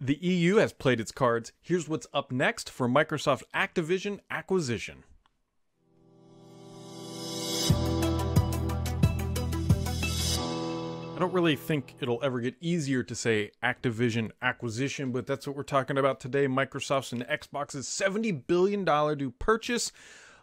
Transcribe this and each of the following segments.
The EU has played its cards. Here's what's up next for Microsoft Activision acquisition. I don't really think it'll ever get easier to say Activision acquisition, but that's what we're talking about today. Microsoft's and Xbox's $70 billion new purchase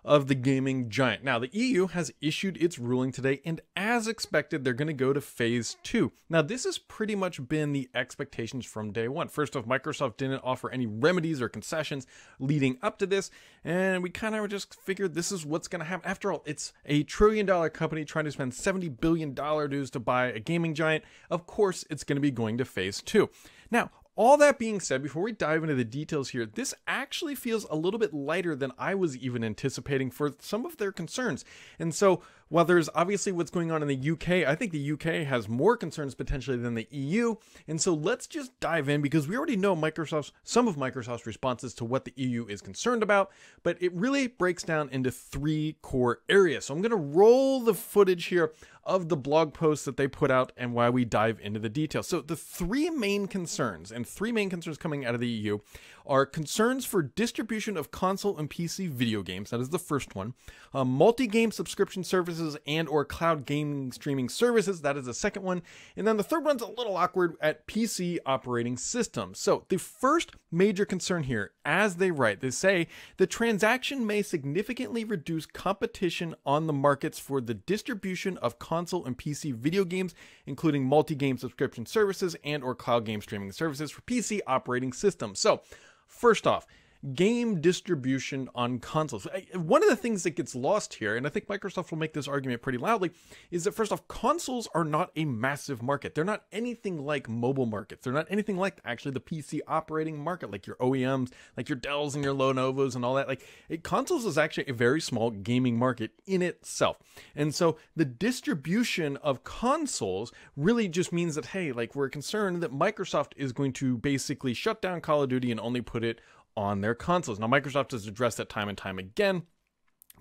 of the gaming giant. Now, the EU has issued its ruling today, and as expected, they're going to go to phase two. Now, this has pretty much been the expectations from day one. First off, Microsoft didn't offer any remedies or concessions leading up to this, and we kind of just figured this is what's going to happen. After all, it's a trillion dollar company trying to spend $70 billion dues to buy a gaming giant. Of course, it's going to be going to phase two. Now, all that being said, before we dive into the details here, this actually feels a little bit lighter than I was even anticipating for some of their concerns. And so, while there's obviously what's going on in the UK, I think the UK has more concerns potentially than the EU. And so, let's just dive in because we already know Microsoft's some of Microsoft's responses to what the EU is concerned about, but it really breaks down into three core areas. So, I'm going to roll the footage here of the blog posts that they put out and why we dive into the details. So, the three main concerns, and three main concerns coming out of the EU, are concerns for distribution of console and PC video games. That is the first one. Um, multi-game subscription services and or cloud gaming streaming services. That is the second one. And then the third one's a little awkward at PC operating systems. So the first major concern here, as they write, they say the transaction may significantly reduce competition on the markets for the distribution of console and PC video games, including multi-game subscription services and or cloud game streaming services for PC operating systems. So First off, game distribution on consoles. One of the things that gets lost here, and I think Microsoft will make this argument pretty loudly, is that first off, consoles are not a massive market. They're not anything like mobile markets. They're not anything like actually the PC operating market, like your OEMs, like your Dells and your Lenovo's and all that. Like it, consoles is actually a very small gaming market in itself. And so the distribution of consoles really just means that, hey, like we're concerned that Microsoft is going to basically shut down Call of Duty and only put it on their consoles. Now, Microsoft has addressed that time and time again.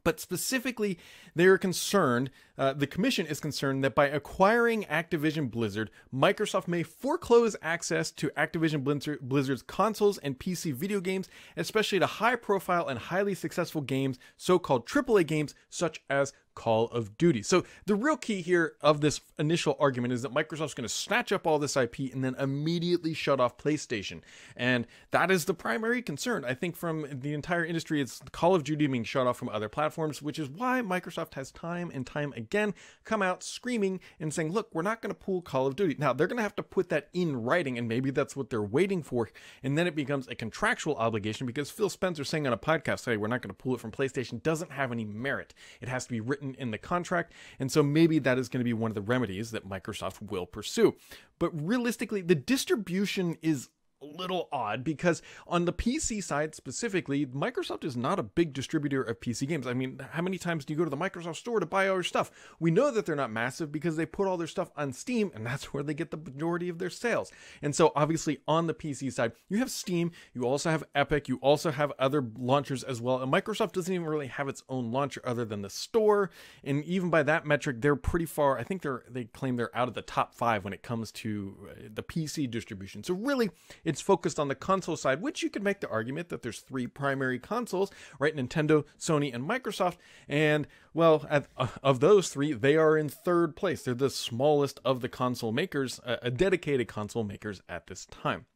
But specifically, they're concerned, uh, the commission is concerned that by acquiring Activision Blizzard, Microsoft may foreclose access to Activision Blizzard's consoles and PC video games, especially to high profile and highly successful games, so called AAA games, such as Call of Duty. So the real key here of this initial argument is that Microsoft's going to snatch up all this IP and then immediately shut off PlayStation. And that is the primary concern. I think from the entire industry, it's Call of Duty being shut off from other platforms, which is why Microsoft has time and time again come out screaming and saying, look, we're not going to pull Call of Duty. Now, they're going to have to put that in writing, and maybe that's what they're waiting for. And then it becomes a contractual obligation because Phil Spencer saying on a podcast, hey, we're not going to pull it from PlayStation doesn't have any merit. It has to be written written in the contract. And so maybe that is going to be one of the remedies that Microsoft will pursue. But realistically, the distribution is little odd because on the PC side specifically, Microsoft is not a big distributor of PC games. I mean, how many times do you go to the Microsoft store to buy your stuff? We know that they're not massive because they put all their stuff on Steam and that's where they get the majority of their sales. And so obviously on the PC side, you have Steam, you also have Epic, you also have other launchers as well. And Microsoft doesn't even really have its own launcher other than the store. And even by that metric, they're pretty far. I think they're they claim they're out of the top 5 when it comes to uh, the PC distribution. So really, it it's focused on the console side, which you could make the argument that there's three primary consoles, right? Nintendo, Sony, and Microsoft. And well, at, uh, of those three, they are in third place. They're the smallest of the console makers, uh, dedicated console makers at this time.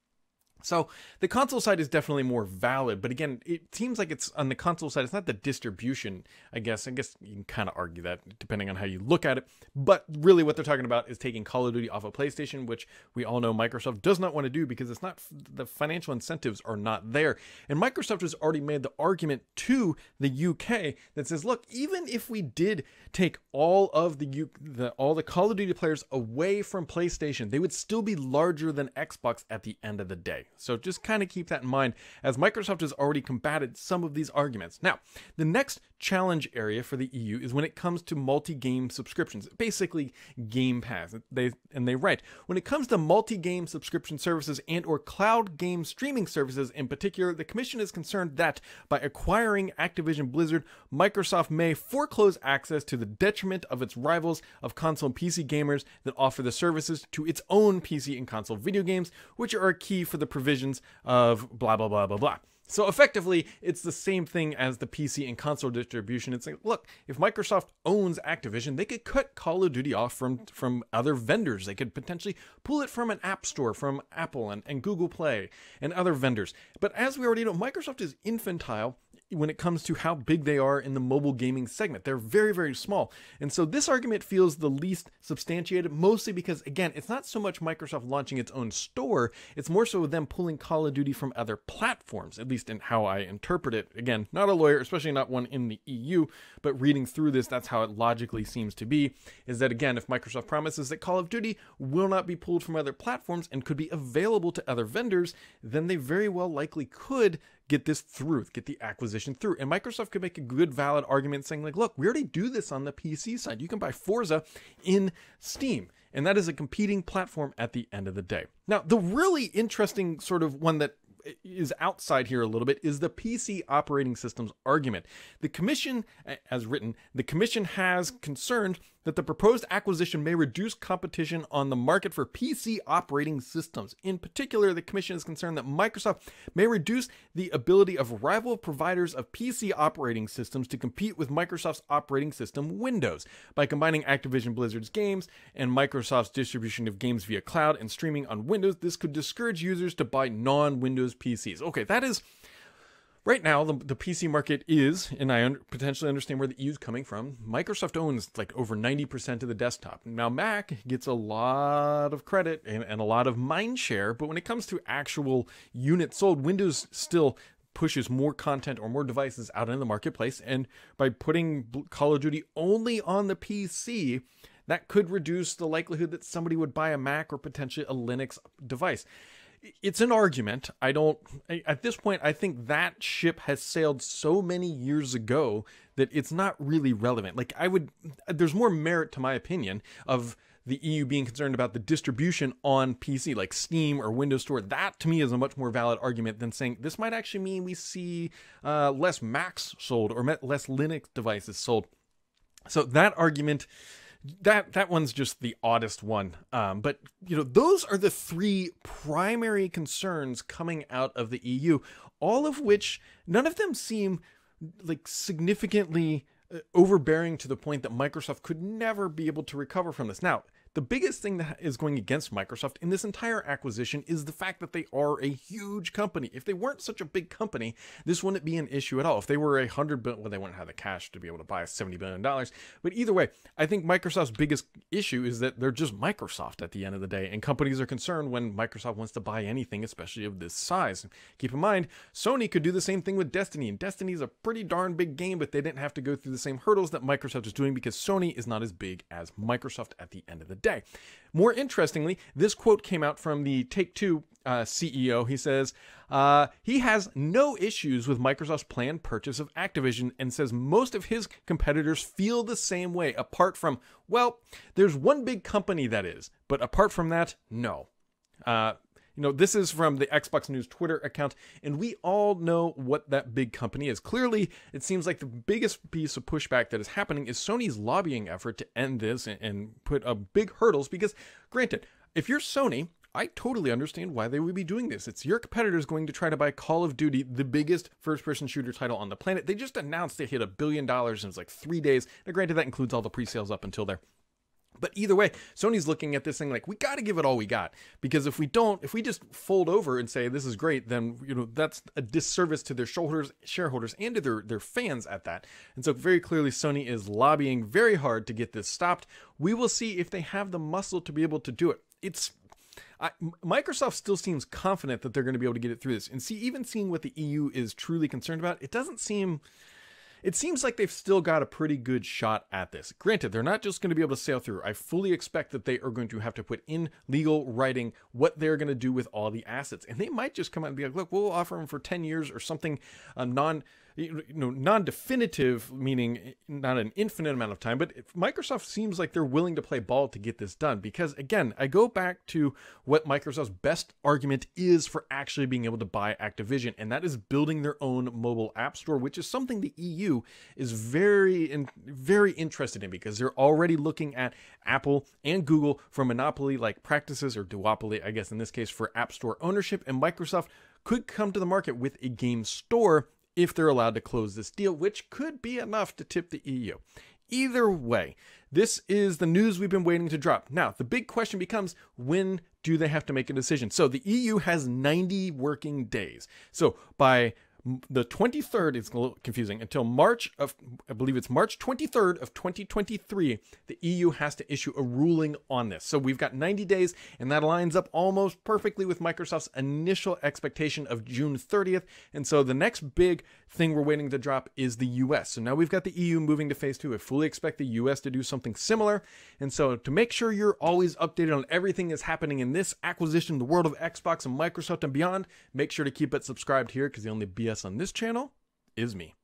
So the console side is definitely more valid, but again, it seems like it's on the console side. It's not the distribution, I guess. I guess you can kind of argue that depending on how you look at it. But really, what they're talking about is taking Call of Duty off of PlayStation, which we all know Microsoft does not want to do because it's not the financial incentives are not there. And Microsoft has already made the argument to the UK that says, look, even if we did take all of the, U- the all the Call of Duty players away from PlayStation, they would still be larger than Xbox at the end of the day. So just kind of keep that in mind as Microsoft has already combated some of these arguments. Now, the next challenge area for the EU is when it comes to multi-game subscriptions, basically Game Pass. They and they write, when it comes to multi-game subscription services and or cloud game streaming services in particular, the commission is concerned that by acquiring Activision Blizzard, Microsoft may foreclose access to the detriment of its rivals of console and PC gamers that offer the services to its own PC and console video games, which are key for the provisions of blah, blah, blah, blah, blah. So effectively, it's the same thing as the PC and console distribution. It's like, look, if Microsoft owns Activision, they could cut Call of Duty off from from other vendors. They could potentially pull it from an app store from Apple and, and Google Play and other vendors. But as we already know, Microsoft is infantile when it comes to how big they are in the mobile gaming segment. They're very, very small. And so this argument feels the least substantiated, mostly because, again, it's not so much Microsoft launching its own store, it's more so them pulling Call of Duty from other platforms, at least in how I interpret it. Again, not a lawyer, especially not one in the EU, but reading through this, that's how it logically seems to be. Is that, again, if Microsoft promises that Call of Duty will not be pulled from other platforms and could be available to other vendors, then they very well likely could get this through, get the acquisition through. And Microsoft could make a good, valid argument saying, like, look, we already do this on the PC side. You can buy Forza in Steam. And that is a competing platform at the end of the day. Now, the really interesting sort of one that is outside here a little bit is the PC operating systems argument. The commission, as written, the commission has concerned that the proposed acquisition may reduce competition on the market for PC operating systems. In particular, the Commission is concerned that Microsoft may reduce the ability of rival providers of PC operating systems to compete with Microsoft's operating system Windows. By combining Activision Blizzard's games and Microsoft's distribution of games via cloud and streaming on Windows, this could discourage users to buy non Windows PCs. Okay, that is right now the, the PC market is, and I un- potentially understand where the EU is coming from. Microsoft owns like over 90% of the desktop. Now Mac gets a lot of credit and, and a lot of mind share, but when it comes to actual units sold, Windows still pushes more content or more devices out in the marketplace. And by putting Call of Duty only on the PC, that could reduce the likelihood that somebody would buy a Mac or potentially a Linux device it's an argument. I don't, at this point, I think that ship has sailed so many years ago that it's not really relevant. Like, I would, there's more merit to my opinion of the EU being concerned about the distribution on PC, like Steam or Windows Store. That to me is a much more valid argument than saying this might actually mean we see uh, less Macs sold or less Linux devices sold. So that argument that that one's just the oddest one. Um, but you know, those are the three primary concerns coming out of the EU, all of which none of them seem like significantly uh, overbearing to the point that Microsoft could never be able to recover from this. Now, the biggest thing that is going against Microsoft in this entire acquisition is the fact that they are a huge company. If they weren't such a big company, this wouldn't be an issue at all. If they were a hundred billion, well, they wouldn't have the cash to be able to buy seventy billion dollars. But either way, I think Microsoft's biggest issue is that they're just Microsoft at the end of the day, and companies are concerned when Microsoft wants to buy anything, especially of this size. Keep in mind, Sony could do the same thing with Destiny, and Destiny is a pretty darn big game, but they didn't have to go through the same hurdles that Microsoft is doing because Sony is not as big as Microsoft at the end of the day. More interestingly, this quote came out from the Take Two uh, CEO. He says uh, he has no issues with Microsoft's planned purchase of Activision and says most of his competitors feel the same way, apart from, well, there's one big company that is, but apart from that, no. Uh, you know, this is from the Xbox News Twitter account, and we all know what that big company is. Clearly, it seems like the biggest piece of pushback that is happening is Sony's lobbying effort to end this and, and put up big hurdles. Because, granted, if you're Sony, I totally understand why they would be doing this. It's your competitors going to try to buy Call of Duty, the biggest first person shooter title on the planet. They just announced they hit a billion dollars in like three days. Now, granted, that includes all the pre sales up until there. But either way, Sony's looking at this thing like we got to give it all we got because if we don't, if we just fold over and say this is great, then you know that's a disservice to their shareholders, shareholders and to their their fans at that. And so very clearly, Sony is lobbying very hard to get this stopped. We will see if they have the muscle to be able to do it. It's I, Microsoft still seems confident that they're going to be able to get it through this. And see, even seeing what the EU is truly concerned about, it doesn't seem it seems like they've still got a pretty good shot at this. Granted, they're not just going to be able to sail through. I fully expect that they are going to have to put in legal writing what they're going to do with all the assets. And they might just come out and be like, look, we'll offer them for 10 years or something uh, non you know non-definitive meaning not an infinite amount of time but microsoft seems like they're willing to play ball to get this done. Because again i go back to what microsoft's best argument is for actually being able to buy activision and that is building their own mobile app store which is something the eu is very in, very interested in because they're already looking at apple and google for monopoly like practices or duopoly i guess in this case for app store ownership. And microsoft could come to the market with a game store if they're allowed to close this deal, which could be enough to tip the EU. Either way, this is the news we've been waiting to drop. Now, the big question becomes when do they have to make a decision? So the EU has 90 working days. So by the 23rd is a little confusing until March of I believe it's March 23rd of 2023 the EU has to issue a ruling on this. So we've got 90 days and that lines up almost perfectly with Microsoft's initial expectation of June 30th. And so the next big thing we're waiting to drop is the US. So now we've got the EU moving to phase 2. I fully expect the US to do something similar. And so to make sure you're always updated on everything that's happening in this acquisition, the world of Xbox and Microsoft and beyond, make sure to keep it subscribed here because the only BS on this channel is me.